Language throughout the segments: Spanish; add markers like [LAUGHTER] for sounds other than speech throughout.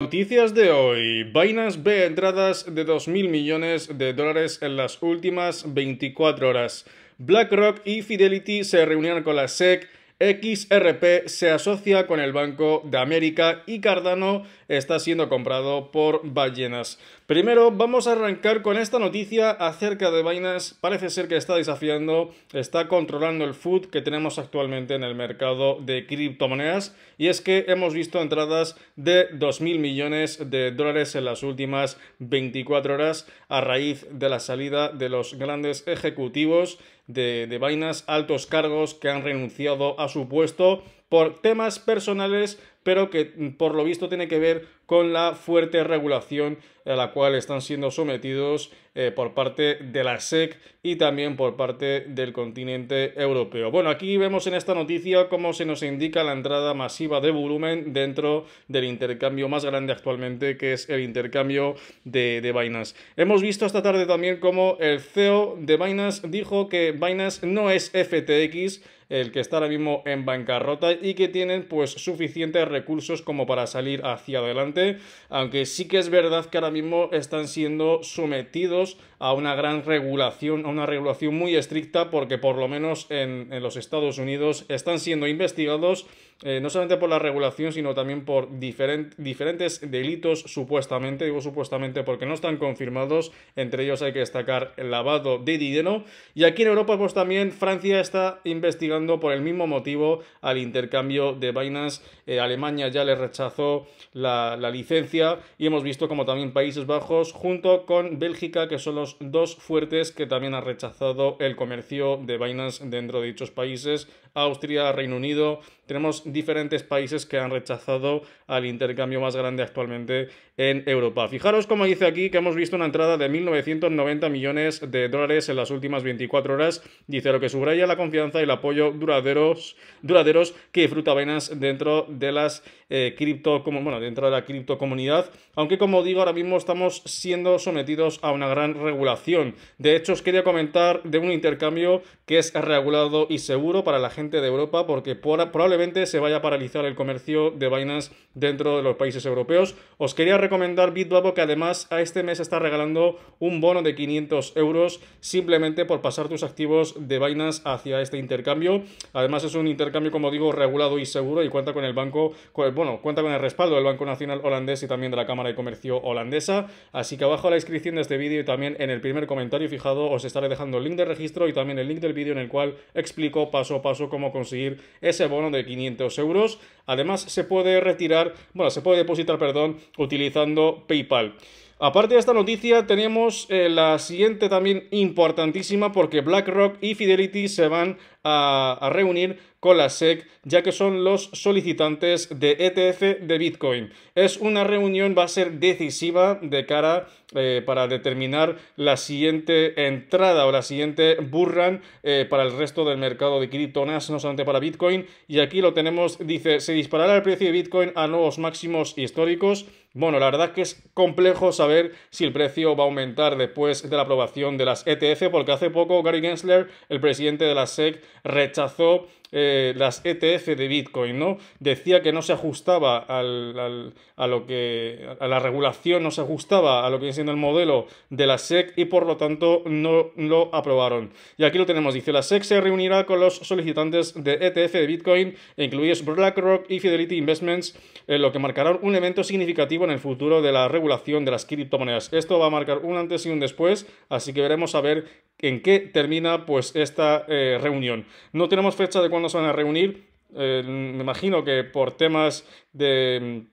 Noticias de hoy. Binance ve entradas de 2.000 millones de dólares en las últimas 24 horas. BlackRock y Fidelity se reunieron con la SEC XRP se asocia con el Banco de América y Cardano está siendo comprado por ballenas. Primero vamos a arrancar con esta noticia acerca de Binance. Parece ser que está desafiando, está controlando el food que tenemos actualmente en el mercado de criptomonedas y es que hemos visto entradas de 2.000 millones de dólares en las últimas 24 horas a raíz de la salida de los grandes ejecutivos de, de Binance, altos cargos que han renunciado a su puesto por temas personales, pero que mm, por lo visto tiene que ver con la fuerte regulación a la cual están siendo sometidos eh, por parte de la SEC y también por parte del continente europeo. Bueno, aquí vemos en esta noticia cómo se nos indica la entrada masiva de volumen dentro del intercambio más grande actualmente, que es el intercambio de, de Binance. Hemos visto esta tarde también cómo el CEO de Binance dijo que Binance no es FTX, el que está ahora mismo en bancarrota y que tienen pues suficientes recursos como para salir hacia adelante, aunque sí que es verdad que ahora mismo están siendo sometidos a una gran regulación, a una regulación muy estricta porque por lo menos en, los Estados Unidos están siendo investigados eh, no solamente por la regulación sino también por diferentes delitos supuestamente, digo supuestamente porque no están confirmados, entre ellos hay que destacar el lavado de dinero y aquí en Europa pues también Francia está investigando por el mismo motivo al intercambio de Binance, eh, Alemania ya le rechazó la, la licencia. Y hemos visto como también Países Bajos junto con Bélgica que son los dos fuertes que también han rechazado el comercio de Binance dentro de dichos países, Austria, Reino Unido, tenemos diferentes países que han rechazado al intercambio más grande actualmente en Europa. Fijaros como dice aquí que hemos visto una entrada de 1.990 millones de dólares en las últimas 24 horas. Dice lo que subraya la confianza y el apoyo duraderos, duraderos que disfruta Binance dentro de las eh, cripto, como, bueno, dentro de la criptocomunidad. Aunque como digo, ahora mismo estamos siendo sometidos a una gran regulación. De hecho, os quería comentar de un intercambio que es regulado y seguro para la gente de Europa porque probablemente se vaya a paralizar el comercio de Binance dentro de los países europeos. Os quería recomendar Bitbabo que además a este mes está regalando un bono de 500 euros simplemente por pasar tus activos de Binance hacia este intercambio. Además es un intercambio, como digo, regulado y seguro y cuenta con el banco, bueno, cuenta con el respaldo del Banco Nacional Holandés y también de la Cámara de Comercio Holandesa. Así que abajo a la descripción de este vídeo y también en el primer comentario fijado os estaré dejando el link de registro y también el link del vídeo en el cual explico paso a paso cómo conseguir ese bono de 500 euros. Además se puede retirar, bueno, se puede depositar, perdón, utilizando PayPal. Aparte de esta noticia, tenemos eh, la siguiente también importantísima porque BlackRock y Fidelity se van a, reunir con la SEC, ya que son los solicitantes de ETF de Bitcoin. Es una reunión, va a ser decisiva de cara eh, para determinar la siguiente entrada o la siguiente burran eh, para el resto del mercado de criptomonedas, no solamente para Bitcoin. Y aquí lo tenemos, dice, se disparará el precio de Bitcoin a nuevos máximos históricos. Bueno, la verdad que es complejo saber si el precio va a aumentar después de la aprobación de las ETF, porque hace poco Gary Gensler, el presidente de la SEC, rechazó eh, las ETF de Bitcoin, ¿no? Decía que no se ajustaba al, a lo que a la regulación, no se ajustaba a lo que viene siendo el modelo de la SEC y por lo tanto no lo aprobaron. Y aquí lo tenemos, dice la SEC se reunirá con los solicitantes de ETF de Bitcoin, incluidos BlackRock y Fidelity Investments, en lo que marcará un evento significativo en el futuro de la regulación de las criptomonedas. Esto va a marcar un antes y un después, así que veremos a ver en qué termina pues esta eh, reunión. No tenemos fecha de cuándo se van a reunir. Eh, me imagino que por temas de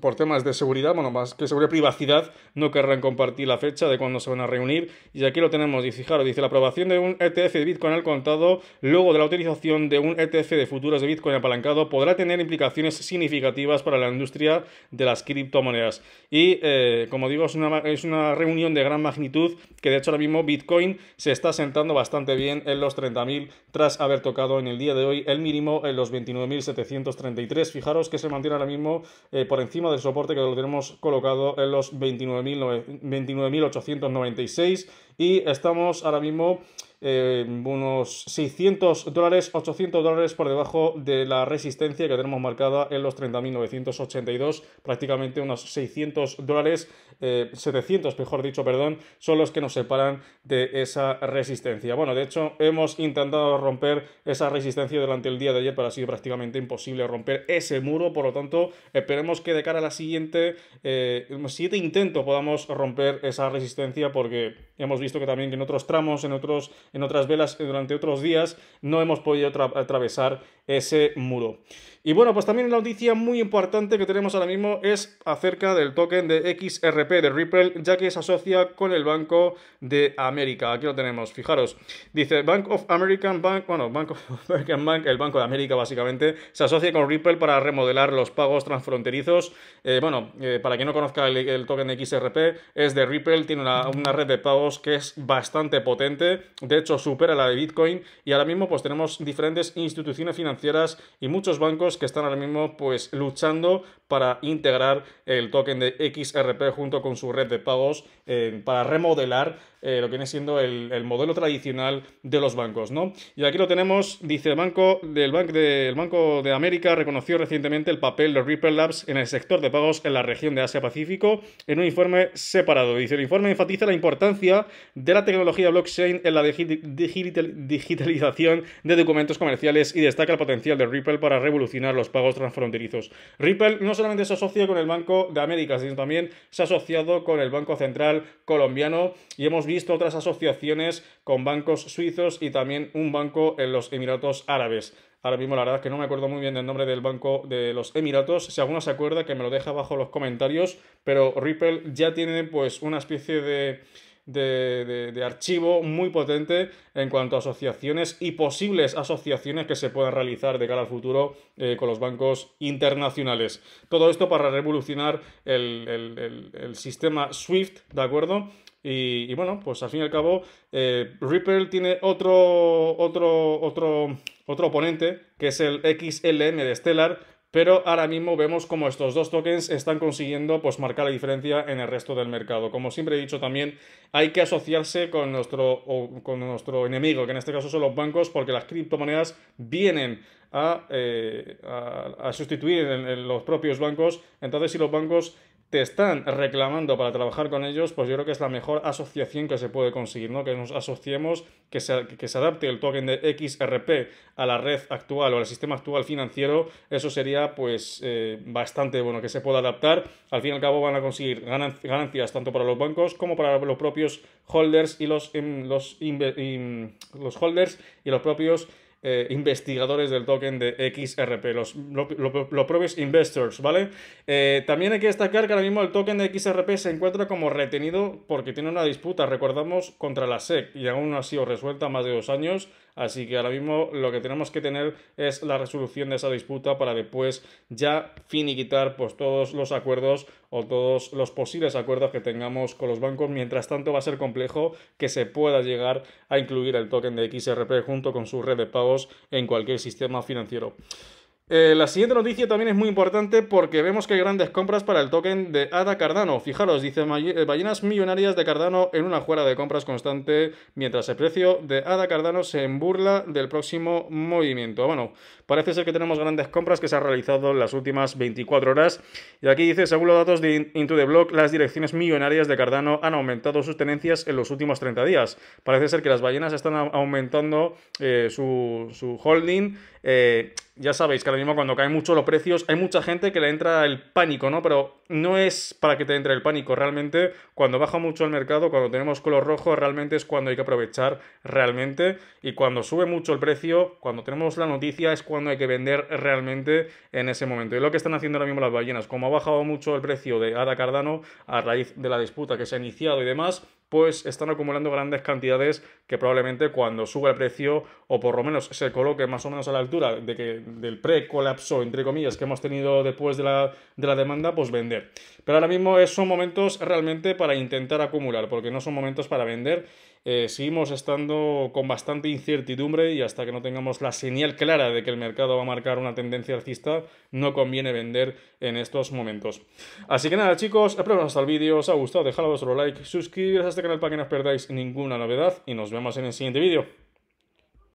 por temas de seguridad, bueno, más que y privacidad, no querrán compartir la fecha de cuándo se van a reunir. Y aquí lo tenemos, y fijaros, dice la aprobación de un ETF de Bitcoin al contado, luego de la utilización de un ETF de futuros de Bitcoin apalancado, podrá tener implicaciones significativas para la industria de las criptomonedas. Y, eh, como digo, es una, es una reunión de gran magnitud, que de hecho ahora mismo Bitcoin se está sentando bastante bien en los 30.000, tras haber tocado en el día de hoy el mínimo en los 29.733. Fijaros que se mantiene ahora mismo eh, por encima del soporte que lo tenemos colocado en los 29.896 y estamos ahora mismo eh, unos 600 dólares, 800 dólares por debajo de la resistencia que tenemos marcada en los 30.982, prácticamente unos 600 dólares, 700 eh, mejor dicho, perdón, son los que nos separan de esa resistencia. Bueno, de hecho, hemos intentado romper esa resistencia durante el día de ayer, pero ha sido prácticamente imposible romper ese muro, por lo tanto, esperemos que de cara a la siguiente, eh, siguiente intento podamos romper esa resistencia porque hemos visto que también en otros tramos, en, otros, en otras velas, durante otros días, no hemos podido atravesar ese muro. Y bueno, pues también la noticia muy importante que tenemos ahora mismo es acerca del token de XRP de Ripple, ya que se asocia con el Banco de América. Aquí lo tenemos, fijaros. Dice Bank of American Bank, bueno, Bank of [LAUGHS] el Banco de América básicamente, se asocia con Ripple para remodelar los pagos transfronterizos. Eh, bueno, eh, para quien no conozca el, token de XRP, es de Ripple, tiene una, una red de pagos que es bastante potente, hecho supera la de Bitcoin y ahora mismo pues tenemos diferentes instituciones financieras y muchos bancos que están ahora mismo pues luchando para integrar el token de XRP junto con su red de pagos eh, para remodelar eh, lo que viene siendo el, modelo tradicional de los bancos, ¿no? Y aquí lo tenemos, dice el Banco del Banco de América reconoció recientemente el papel de Ripple Labs en el sector de pagos en la región de Asia-Pacífico en un informe separado. Dice, el informe enfatiza la importancia de la tecnología blockchain en la digitalización de documentos comerciales y destaca el potencial de Ripple para revolucionar los pagos transfronterizos. Ripple no solamente se asocia con el Banco de América, sino también se ha asociado con el Banco Central colombiano y hemos visto otras asociaciones con bancos suizos y también un banco en los Emiratos Árabes. Ahora mismo la verdad es que no me acuerdo muy bien del nombre del banco de los Emiratos. Si alguno se acuerda, que me lo deja abajo en los comentarios. Pero Ripple ya tiene pues una especie de, de, archivo muy potente en cuanto a asociaciones y posibles asociaciones que se puedan realizar de cara al futuro eh, con los bancos internacionales. Todo esto para revolucionar el, el sistema SWIFT, ¿de acuerdo? Y, bueno, pues al fin y al cabo, eh, Ripple tiene otro, otro, otro, otro oponente, que es el XLM de Stellar, pero ahora mismo vemos como estos dos tokens están consiguiendo pues, marcar la diferencia en el resto del mercado. Como siempre he dicho también, hay que asociarse con nuestro, con nuestro enemigo, que en este caso son los bancos, porque las criptomonedas vienen a, eh, sustituir en, los propios bancos. Entonces, si los bancos te están reclamando para trabajar con ellos, pues yo creo que es la mejor asociación que se puede conseguir, ¿no? Que nos asociemos, que se, que se adapte el token de XRP a la red actual o al sistema actual financiero, eso sería pues eh, bastante bueno que se pueda adaptar. Al fin y al cabo van a conseguir ganancias tanto para los bancos como para los propios holders y los, los, los holders y los propios eh, investigadores del token de XRP, los, los propios investors, ¿vale? Eh, también hay que destacar que ahora mismo el token de XRP se encuentra como retenido porque tiene una disputa, recordamos, contra la SEC y aún no ha sido resuelta más de dos años. Así que ahora mismo lo que tenemos que tener es la resolución de esa disputa para después ya finiquitar pues, todos los acuerdos o todos los posibles acuerdos que tengamos con los bancos. Mientras tanto va a ser complejo que se pueda llegar a incluir el token de XRP junto con su red de pagos en cualquier sistema financiero. Eh, la siguiente noticia también es muy importante porque vemos que hay grandes compras para el token de ADA Cardano. Fijaros, dice eh, ballenas millonarias de Cardano en una juega de compras constante mientras el precio de ADA Cardano se emburla del próximo movimiento. Bueno, parece ser que tenemos grandes compras que se han realizado en las últimas 24 horas. Y aquí dice, según los datos de Into the Block, las direcciones millonarias de Cardano han aumentado sus tenencias en los últimos 30 días. Parece ser que las ballenas están aumentando eh, su, su holding ya sabéis que ahora mismo cuando caen mucho los precios hay mucha gente que le entra el pánico, ¿no? Pero no es para que te entre el pánico, realmente cuando baja mucho el mercado, cuando tenemos color rojo, realmente es cuando hay que aprovechar realmente y cuando sube mucho el precio, cuando tenemos la noticia es cuando hay que vender realmente en ese momento. Y lo que están haciendo ahora mismo las ballenas, como ha bajado mucho el precio de Ada Cardano a raíz de la disputa que se ha iniciado y demás, pues están acumulando grandes cantidades que probablemente cuando suba el precio o por lo menos se coloque más o menos a la altura de que del pre-colapso, entre comillas, que hemos tenido después de la, de la demanda, pues vender. Pero ahora mismo son momentos realmente para intentar acumular, porque no son momentos para vender eh, seguimos estando con bastante incertidumbre y hasta que no tengamos la señal clara de que el mercado va a marcar una tendencia alcista, no conviene vender en estos momentos. Así que nada chicos, espero que os hasta el vídeo, os ha gustado, dejad vuestro like, suscribiros a este canal para que no os perdáis ninguna novedad y nos vemos en el siguiente vídeo.